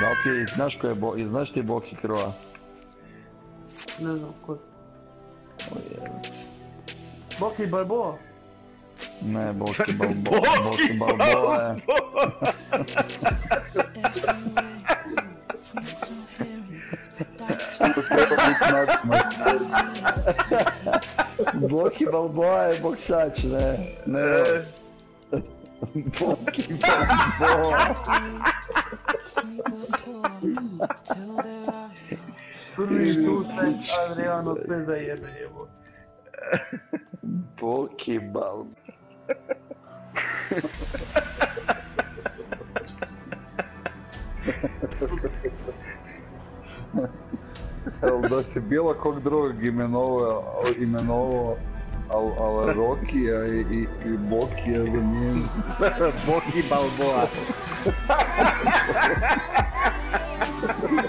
Da li ti znaš ko je Bo... i znaš ti Boki Kroa? Ne znam ko. O jebe. Boki Balboa. Ne, Boki Balboa. Boki Balboa je... Boki Balboa je boksač, ne. Ne. Boki Balboa. Prvi susret Adriano sve zajebe jebo. Boki Balboa. Jel da si bilo kog drugog imenovao, imenovao ao Loki e, e, e, e Boki é do mesmo. Boki Balboa.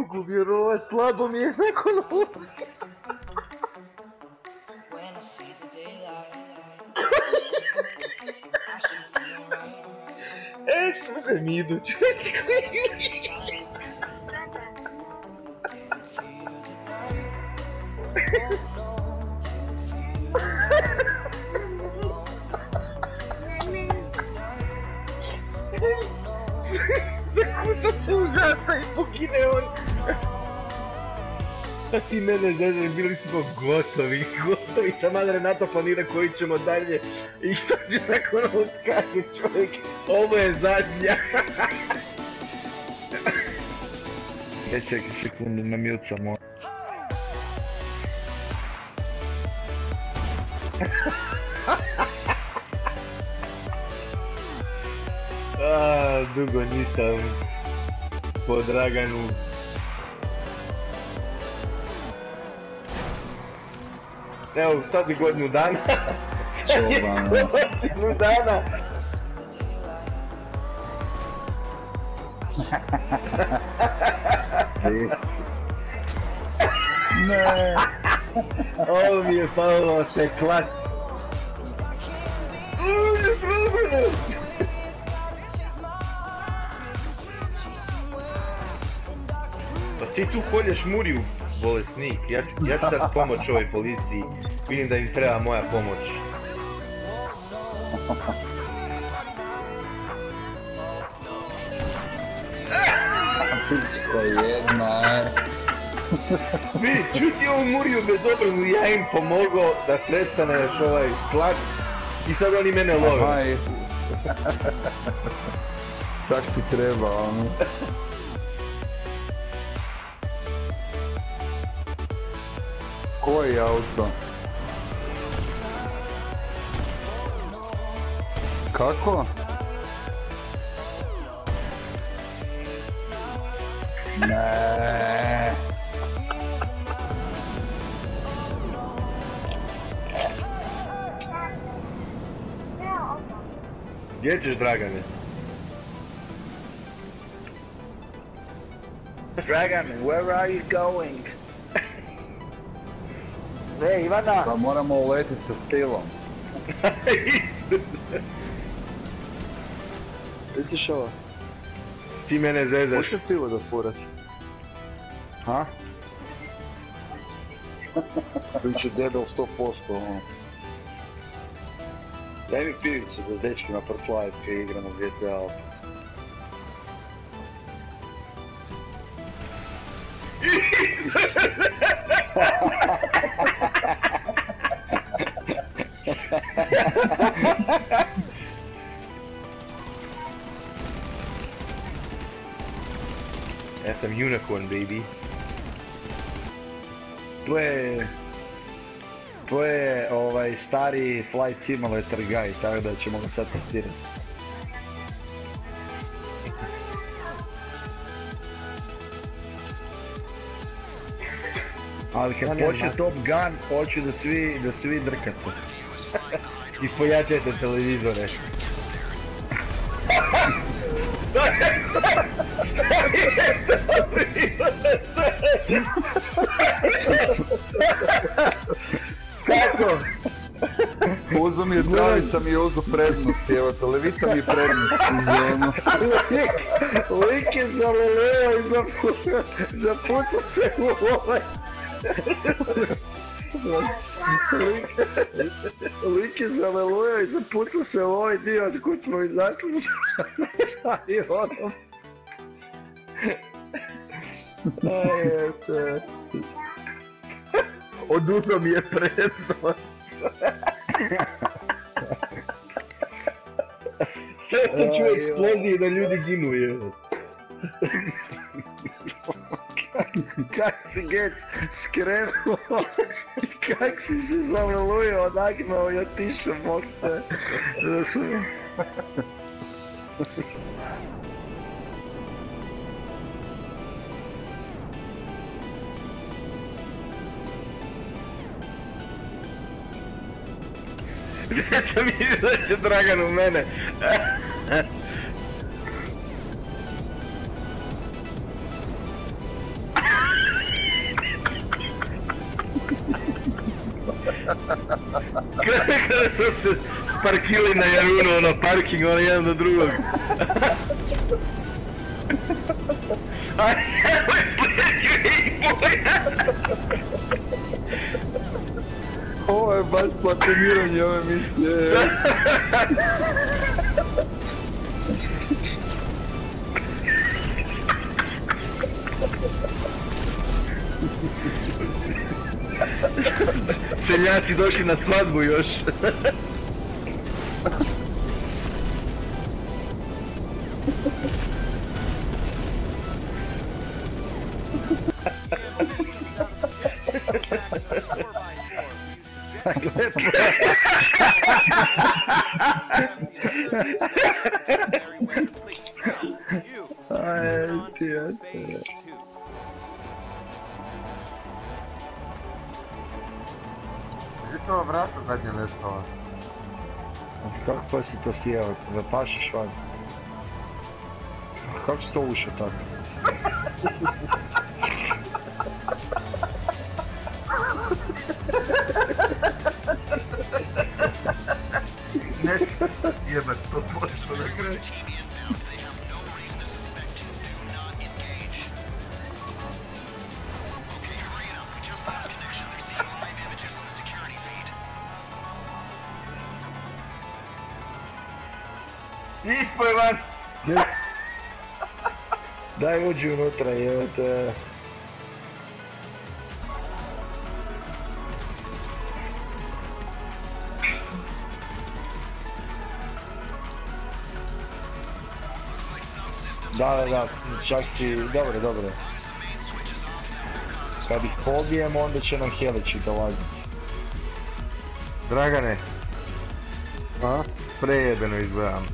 югу веровать слабым я закону. É, se você é mido. Você é muito usado sair pro Guineone. E, suze mi idu, čovječe, koji Feel the night. Oh no, feel the Zakuta se užaca i pogine on. A ti mene zezaj, bili smo gotovi, gotovi, sama Renato planira koji ćemo dalje. I što će nakon ovog kaže čovjek, ovo je zadnja. Ja čekaj sekundu, na mute sam moj. A, dugo nisam po Draganu. Evo, sad je godinu dana. Sad je Čobano. godinu dana. Jes. Ne. Ovo mi je falilo se klat. Pa ti tu kolješ muriju, bolesnik. Ja ću, ja ću sad pomoć ovoj policiji. Vidim da im treba moja pomoć. Pičko jedna, e. Vi, čuti ovu muriju bezobraznu, ja im pomogao da prestane još ovaj tlak i sad oni mene love. Tak ti treba, ono. Koji auto? Kako? Ne. Gdje ćeš, Dragane? Dragan, where are you going? Ej, Ivana! Pa moramo uletiti sa stilom. Vidiš ovo? Ti mene zezaš. Možete pivo da furat? Ha? Biće debel 100%, ono. Daj mi pivicu da s dečkima proslavit kad igramo GTA opet. Ja sam unicorn, baby. To je... To je ovaj stari Flight Simulator guy, tako da ćemo ga sad testirati. Ali kad počne Top Gun, hoću da svi, da svi drkate. I pojačajte televizore. Kako? Uzu mi je travica mi je uzu prednosti, evo televica mi je prednost. Ono. Lik, lik je zaleleo i zapu- zapucao se u ovaj... Lik, je zaleleo i zapucao se u ovaj dio od kud smo izašli sa avionom. Aj, eto. Oduzao mi je prednost. Sve čuo Aj, eksplozije da ljudi ginu, evo. Kak si Gec skrenuo kak si se zaveluje odagnuo i otišao bok te. Gdje sam da će Dragan u mene. Kada kada smo se sparkili na Jarunu, ono parking, ono jedan do drugog. baš platiniranje ove misije. Seljaci došli na svadbu još. Aj, ti eto. Gdje su ova vrata zadnje nestala? Kako si to sjeo? Da pašiš van? Kako si to ušao tako? Nešto jebat, to pošto na kraju. Ispoj van! Daj uđi unutra, evo Da, da, čak si, dobro, dobro. Kad ih pobijemo, onda će nam Helići dolaziti. Dragane, A? prejebeno izgledam.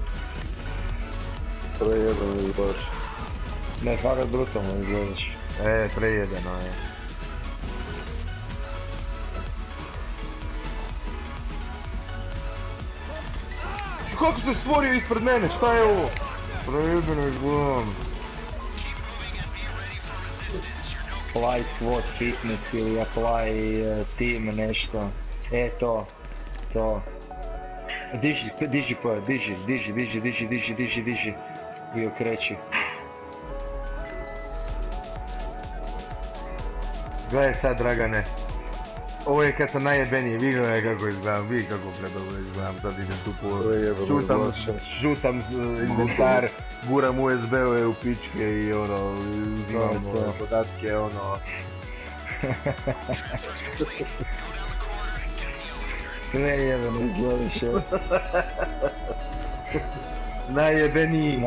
Prejebano izgledaš. Ne, fakat brutalno izgledaš. E, prejebeno je. Kako se stvorio ispred mene, šta je ovo? Prejebeno izgledam. Apply SWAT fitness ili apply uh, team nešto. E to, to. Diži, diži po, diži, diži, diži, diži, diži, diži, diži. I okreći. Gledaj sad Dragane. Ovo je kad sam najjebeniji, vi gledaj kako izgledam, vi kako predobro izgledam, sad idem tu po... Šutam, šutam uh, inventar, guram USB-ove u pičke i ono, uzimam je uh, podatke, ono... Ne izgledaš. je. Najjebeniji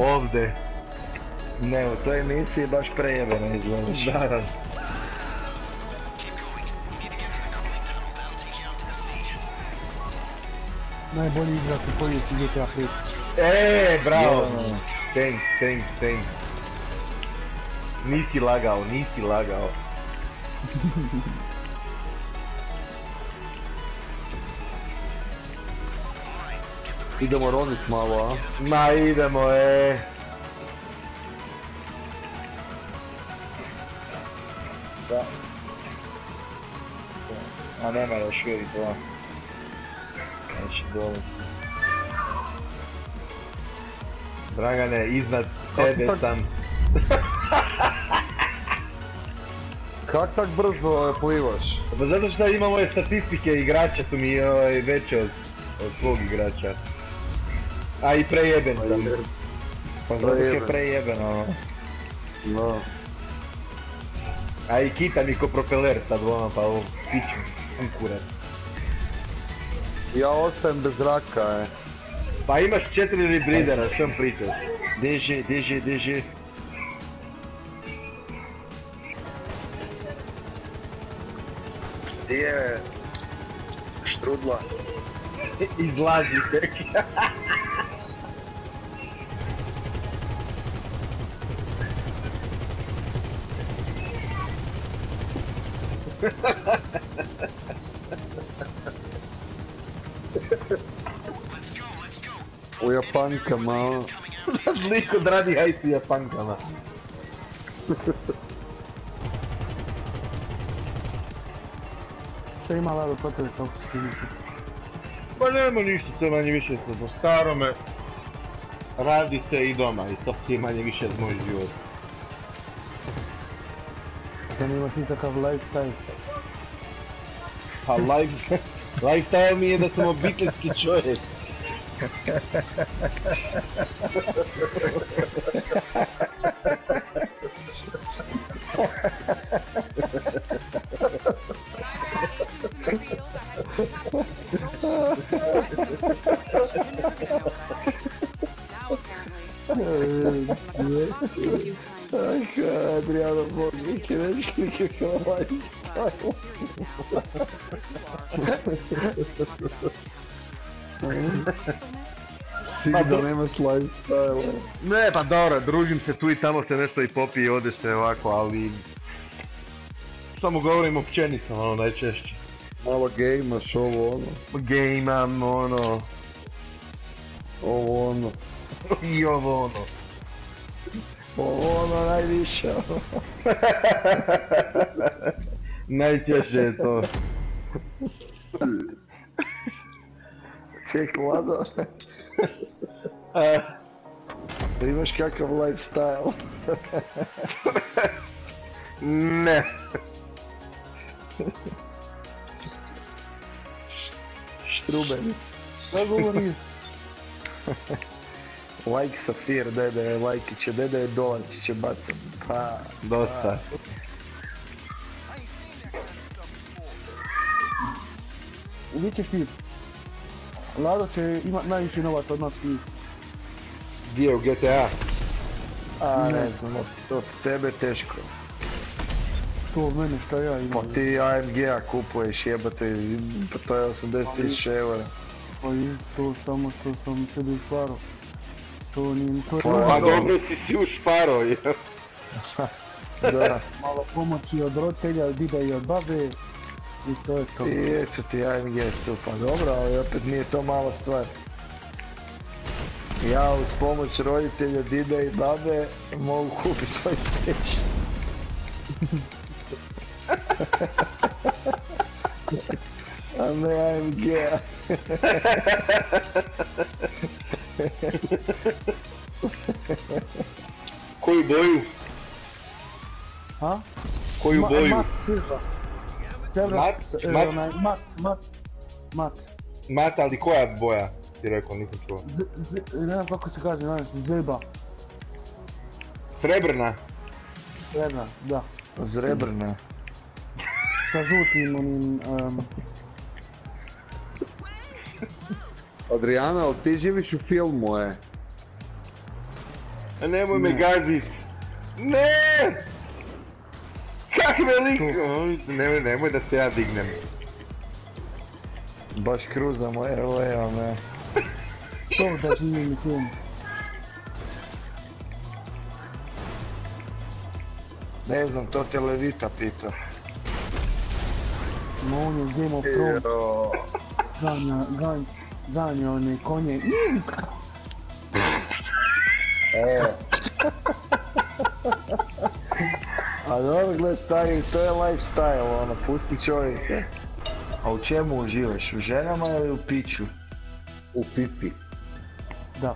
ovdje. Ne, u toj emisiji baš prejebeno izgledaš. Da, da. Najbolji igrač u povijesti GTA 5. E, bravo! Thanks, thanks, thanks. Nisi lagao, nisi lagao. Idemo ronit malo, a? Ma idemo, e. Da. A nema još uvijek dva. Znači dolazi. Dragane, iznad tebe tak- sam. Kak tak brzo e, plivaš? Pa zato što imam ove statistike igrača su mi ovaj, veće od, od svog igrača. A i prejeben sam. Pa zato je prejebeno. ono. Da. A i kita mi ko propeler sad ono pa ovo pićem. Kurac. Ja ostajem bez zraka, e. Pa imaš četiri rebreedera, što pričaš? Diži, diži, diži. Gdje je štrudla? Izlazi tek. U Japankama, a? Lik od radi hajsu Japankama. Šta ima Laro potrebe kako se? Pa nema ništa, sve manje više smo po starome. Radi se i doma i to sve manje više moj život. Da nemaš nikakav lifestyle. Pa life, lifestyle mi je da sam obiteljski čovjek. Adriano, Bog, que neš nikakav lifestyle. Sigurno nemaš lifestyle. Ne, pa dobro, družim se tu i tamo se nešto i popije i odeš se ovako, ali... Samo govorim općenito, ono, najčešće. Malo gejmaš, ovo ono, Gejmam, ono, ovo ono, i ovo ono. ovo ono najviše. Najčešće je to. Ček, Lado, Eh, imaš kakav lifestyle? ne. Štruben. Šta govoriš? Like Safir, dede, like će, dede dolar će bacati. Pa, Dosta. Gdje ćeš ti? Lado će imat najviše novac od nas svih. Gdje u GTA? A Ne. ne znam, od, tebe teško. Što od mene, šta ja Pa imam? ti AMG-a kupuješ jebate, pa to je 80.000 eura. Pa i to samo što sam sebi ušparao. To nije, to je Pa, Pa dobro. dobro si si ušparo, je. Da, malo pomoći od roditelja, od dida i od babe. I to je to. i eto ti AMG tu, pa dobro, ali opet nije to mala stvar. Ja uz pomoć roditelja, dida i babe mogu kupiti PlayStation. A ne AMG-a. Koju boju? A? Koju Ma- boju? Mat Silva, Mat? e, Mat? onaj, mat, mat, mat. Mata, ali koja boja? Si rekao, nisam čuo. Z, z, ne znam kako se kaže, ne znam, zeba. Srebrna? Jedna, da. Zrebrna. Sa žutim onim, um, Adriana, ali ti živiš u filmu, e? A nemoj me gazit! Ne! Kak veliko! Nemoj, nemoj da se ja dignem. Baš kruzamo, evo, evo me. to da živim u filmu. Ne znam, to te Levita pita. Ma on je Game of Thrones, Jo, ganja, ganj, ganja one konje. A dobro, gle, stari, to je lifestyle, ono, pusti čovjeka. A u čemu uživaš? U ženama ili u piću? u pipi. Da.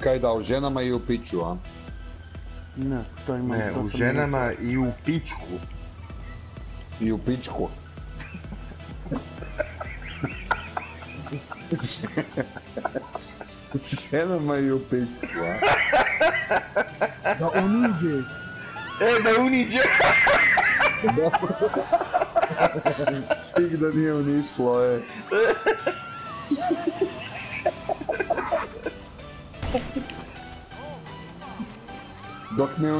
Kaj da, u ženama i u piću, a? Ne, što imam? Ne, u ženama i u pičku. I u pičku. Ženama i u pičku, a? rekao. Da on ide. E, da uniđe! Sigda nije unišlo, e. Dok ne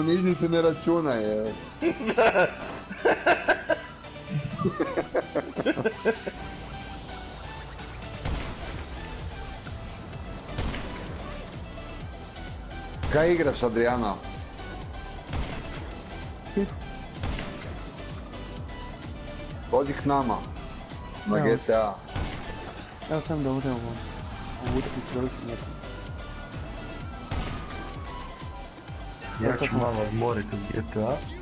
Kaj igraš, Adriana? Dođi k nama. Na Evo. GTA. Evo sam da uzem ovo. Ovu utakmicu završim nekom. Ja ću malo odmoriti od GTA.